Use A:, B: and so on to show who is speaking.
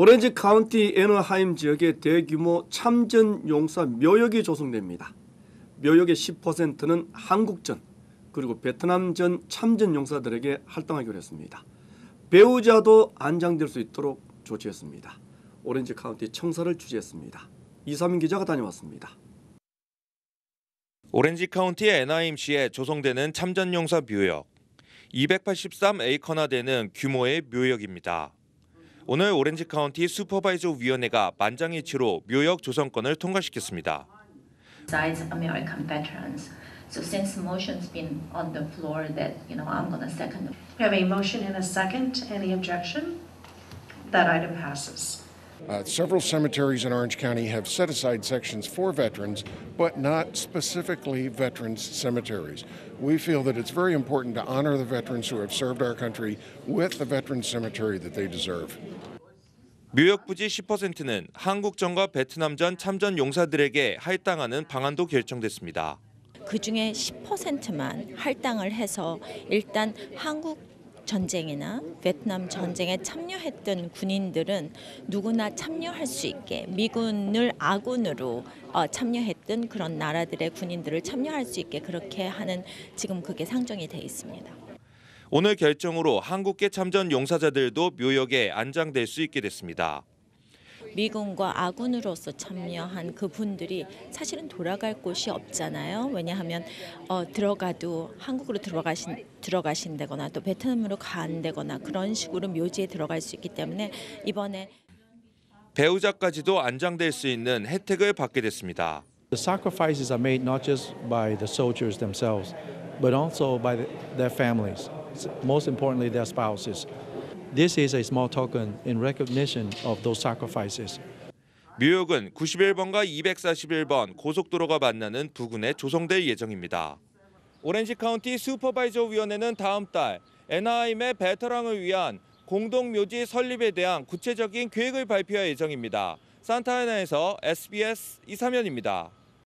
A: 오렌지 카운티 애너하임 지역의 대규모 참전 용사 묘역이 조성됩니다. 묘역의 10%는 한국전 그리고 베트남전 참전 용사들에게 할당하기로 했습니다. 배우자도 안장될 수 있도록 조치했습니다. 오렌지 카운티 청사를 취재했습니다. 이사민 기자가 다녀왔습니다.
B: 오렌지 카운티 애나임시에 조성되는 참전용사 묘역. 283 에이커나 되는 규모의 묘역입니다. 오늘 오렌지 카운티 슈퍼바이저 위원회가 만장일치로 묘역 조성권을 통과시켰습니다.
C: besides American veterans. So since motion's been on the floor that, you know, I'm gonna second.
D: We have a motion and a second. Any objection? That item passes.
E: Uh, several cemeteries in Orange County have set aside sections for veterans, but not specifically veterans cemeteries. We feel that it's very important to honor the veterans who have served our country with the veterans cemetery that they deserve.
B: 묘역 부지 10%는 한국전과 베트남전 참전 용사들에게 할당하는 방안도 결정됐습니다.
F: 그 중에 10%만 할당을 해서 일단 한국 전쟁이나 베트남 전쟁에 참여했던 군인들은 누구나 참여할 수 있게 미군을 아군으로 어, 참여했던 그런 나라들의 군인들을 참여할 수 있게 그렇게 하는 지금 그게 상정이 돼 있습니다.
B: 오늘 결정으로 한국계 참전 용사자들도 묘역에 안장될 수 있게 됐습니다.
F: 미군과 아군으로서 참여한 그분들이 사실은 돌아갈 곳이 없잖아요. 왜냐하면 어, 들어가도 한국으로 들어가신 들어가신다거나 또 베트남으로 간다거나 그런 식으로 묘지에 들어갈 수 있기 때문에 이번에
B: 배우자까지도 안장될 수 있는 혜택을 받게 됐습니다.
G: The sacrifices are made not just by the soldiers themselves, but also by the, their families, most importantly, their spouses. This is a small token in recognition of those sacrifices.
B: 묘역은 91번과 241번 고속도로가 만나는 부근에 조성될 예정입니다. 오렌지 카운티 슈퍼바이저 위원회는 다음 달 애나하임의 베테랑을 위한 공동 묘지 설립에 대한 구체적인 계획을 발표할 예정입니다. 산타하나에서 SBS 이사면입니다.